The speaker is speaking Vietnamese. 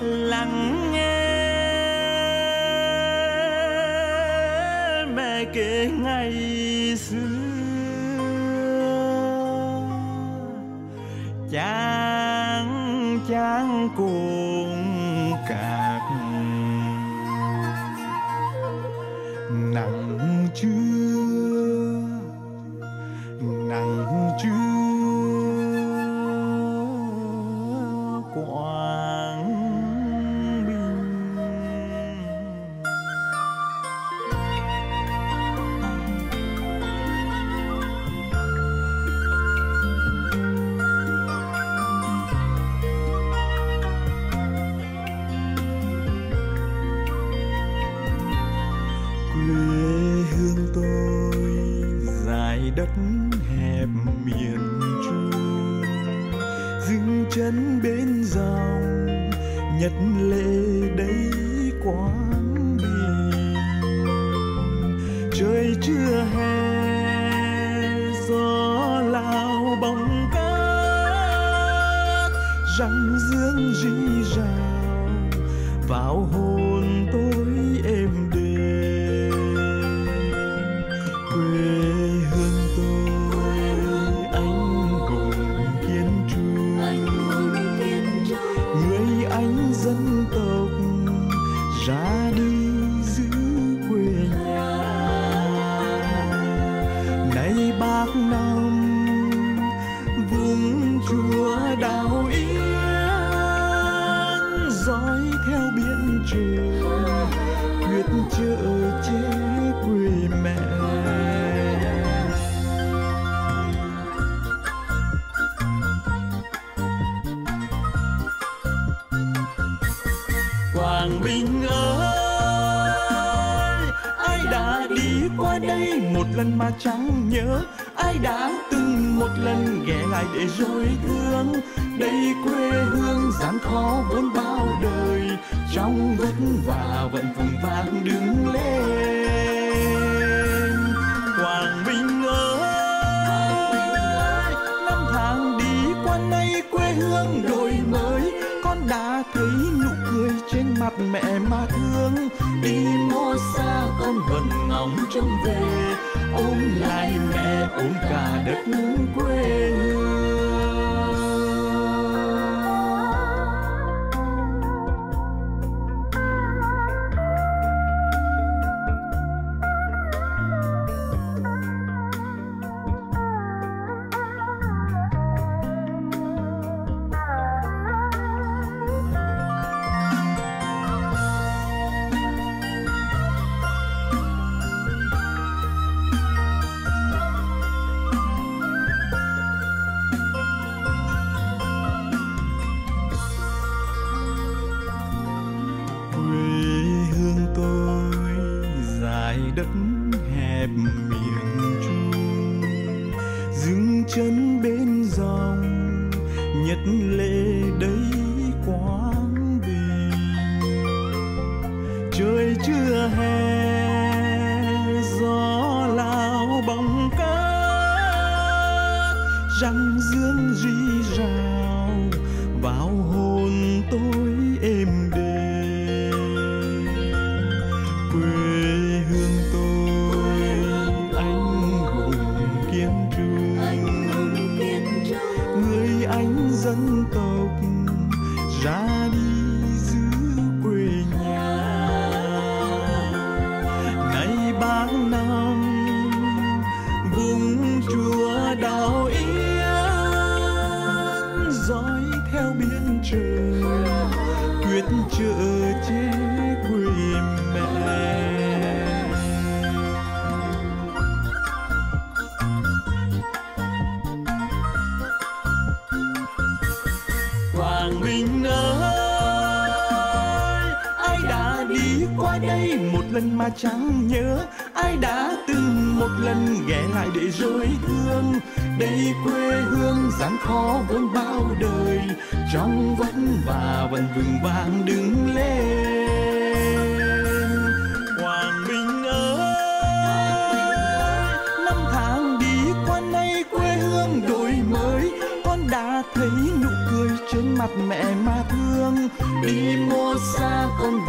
lắng nghe. Mẹ kể ngày xưa, chàng chàng cùng cạc. Nắng chưa? Nắng chưa? Quảng đến bên dòng, nhật lệ đây quán bình trời chưa hè, gió lao bóng cát, răng dương rì rào, vào hồn tôi đi giữ quê nhà. Nay bác năm vùng chùa đào yên, dõi theo biển trời quyết chợ chế quê mẹ. Quảng Bình ơi qua đây một lần mà chẳng nhớ. Ai đã từng một lần ghé lại để rồi thương? Đây quê hương gian khó vốn bao đời. Trong vất vả vẫn vùng vàng đứng lên. Trên mặt mẹ mà thương. Đi mua xa con vẫn ngóng trông về, Ôm lại mẹ ôm cả đất quê hương. Đất hẹp miền trung. Dừng chân bên dòng nhật lệ đấy quang bình trời chưa hè, gió lao bóng cát. Răng dương rì rào, vào hồn tôi quyết chế quỳ mẹ. Quảng Bình ơi, Ai đã đi qua đây một lần mà chẳng nhớ? Ai đã từng một lần ghé lại để rồi thương Đây quê hương gian khó vốn bao đời, Trong vẫn và vẫn vững vàng đứng lên. Hoàng Minh ơi, Năm tháng đi qua nay quê hương đổi mới, Con đã thấy nụ cười trên mặt mẹ mà thương, đi mua xa con